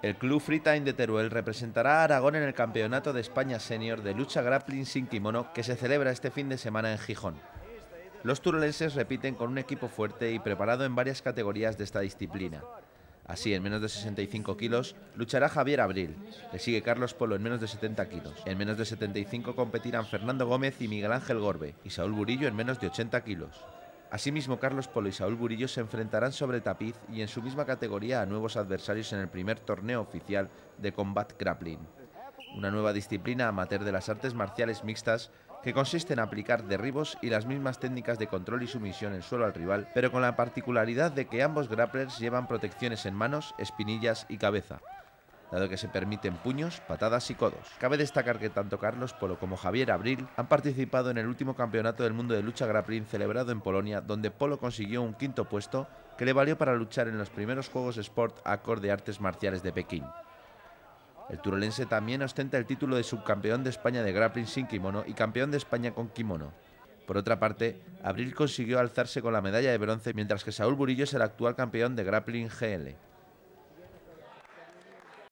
El club Freetime de Teruel representará a Aragón en el Campeonato de España Senior de lucha grappling sin kimono que se celebra este fin de semana en Gijón. Los turolenses repiten con un equipo fuerte y preparado en varias categorías de esta disciplina. Así, en menos de 65 kilos, luchará Javier Abril. Le sigue Carlos Polo en menos de 70 kilos. En menos de 75 competirán Fernando Gómez y Miguel Ángel Gorbe. Y Saúl Burillo en menos de 80 kilos. Asimismo, Carlos Polo y Saúl Burillo se enfrentarán sobre tapiz y en su misma categoría a nuevos adversarios en el primer torneo oficial de Combat Grappling, una nueva disciplina amateur de las artes marciales mixtas que consiste en aplicar derribos y las mismas técnicas de control y sumisión en suelo al rival, pero con la particularidad de que ambos grapplers llevan protecciones en manos, espinillas y cabeza dado que se permiten puños, patadas y codos. Cabe destacar que tanto Carlos Polo como Javier Abril han participado en el último campeonato del mundo de lucha grappling celebrado en Polonia, donde Polo consiguió un quinto puesto que le valió para luchar en los primeros Juegos Sport Accord de Artes Marciales de Pekín. El turolense también ostenta el título de subcampeón de España de grappling sin kimono y campeón de España con kimono. Por otra parte, Abril consiguió alzarse con la medalla de bronce, mientras que Saúl Burillo es el actual campeón de grappling GL.